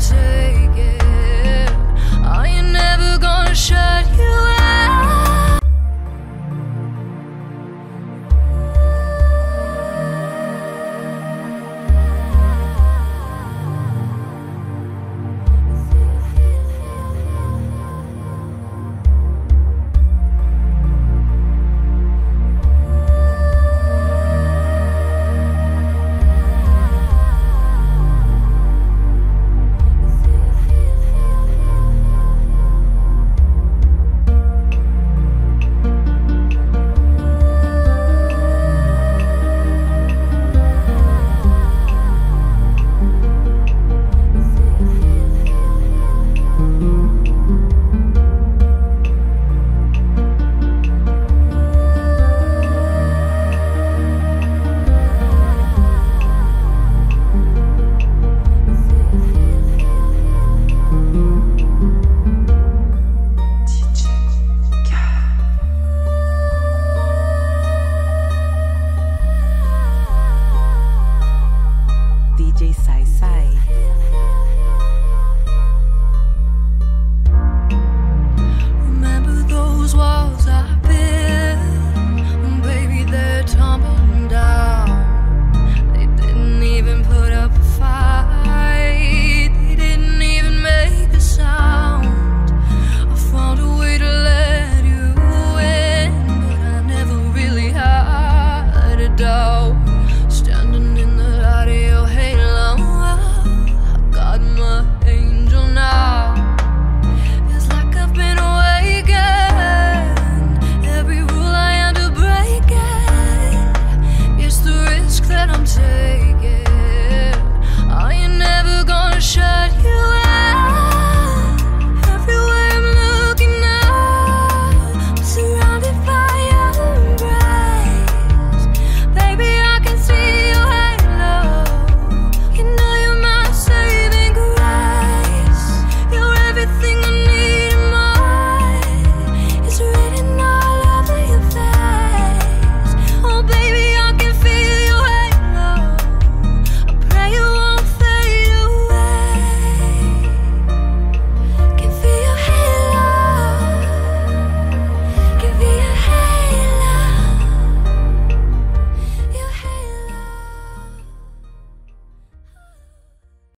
take